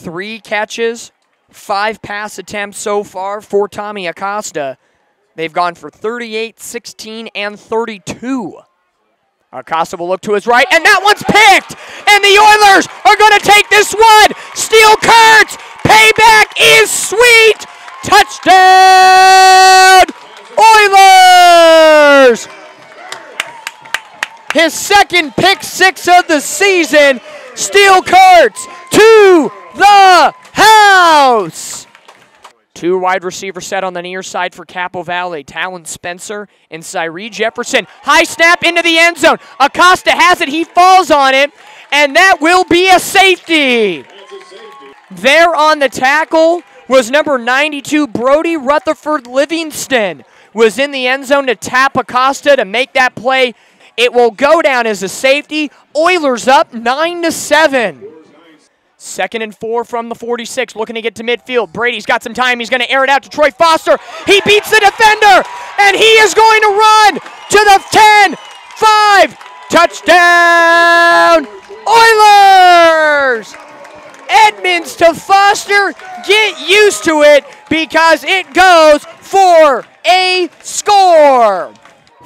Three catches, five pass attempts so far for Tommy Acosta. They've gone for 38, 16, and 32. Acosta will look to his right, and that one's picked! And the Oilers are going to take this one! Steel Kurtz! Payback is sweet! Touchdown! Oilers! His second pick six of the season. Steel Kurtz to the house. Two wide receiver set on the near side for Capo Valley. Talon Spencer and Cyree Jefferson. High snap into the end zone. Acosta has it. He falls on it. And that will be a safety. There on the tackle was number 92, Brody Rutherford Livingston. Was in the end zone to tap Acosta to make that play. It will go down as a safety. Oilers up 9 to 7. Second and four from the 46, looking to get to midfield. Brady's got some time. He's going to air it out to Troy Foster. He beats the defender, and he is going to run to the 10, 5, touchdown, Oilers! Edmunds to Foster. Get used to it because it goes for a score.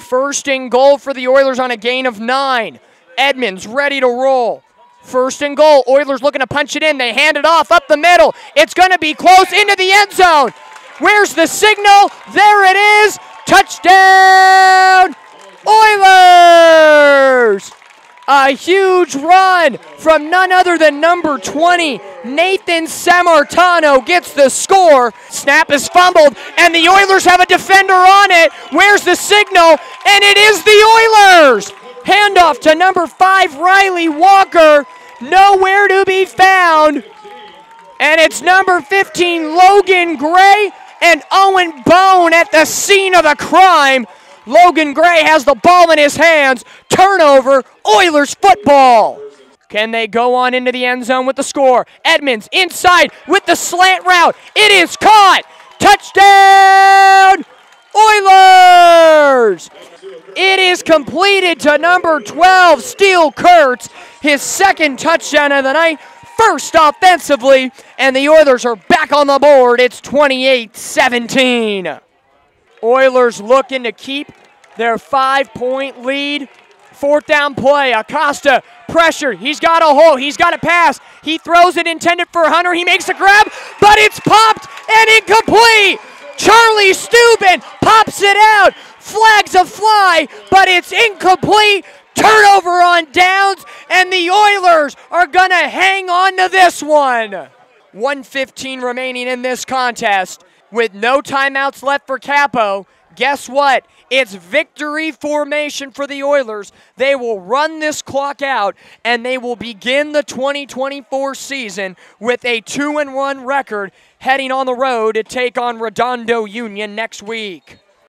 First and goal for the Oilers on a gain of nine. Edmunds ready to roll. First and goal. Oilers looking to punch it in. They hand it off up the middle. It's going to be close into the end zone. Where's the signal? There it is. Touchdown, Oilers! A huge run from none other than number 20, Nathan Sammartano gets the score. Snap is fumbled, and the Oilers have a defender on it. Where's the signal? And it is the Oilers! Handoff to number five, Riley Walker. Nowhere to be found. And it's number 15, Logan Gray, and Owen Bone at the scene of the crime. Logan Gray has the ball in his hands. Turnover, Oilers football. Can they go on into the end zone with the score? Edmunds inside with the slant route. It is caught. Touchdown, Oilers! It is completed to number 12, Steel Kurtz, his second touchdown of the night, first offensively, and the Oilers are back on the board. It's 28 17. Oilers looking to keep their five point lead. Fourth down play. Acosta pressure. He's got a hole. He's got a pass. He throws it intended for Hunter. He makes a grab, but it's popped and incomplete. Charlie Stubin pops it out. Flags a fly, but it's incomplete. Turnover on downs, and the Oilers are going to hang on to this one. 115 remaining in this contest with no timeouts left for Capo. Guess what? It's victory formation for the Oilers. They will run this clock out and they will begin the 2024 season with a 2 and 1 record heading on the road to take on Redondo Union next week.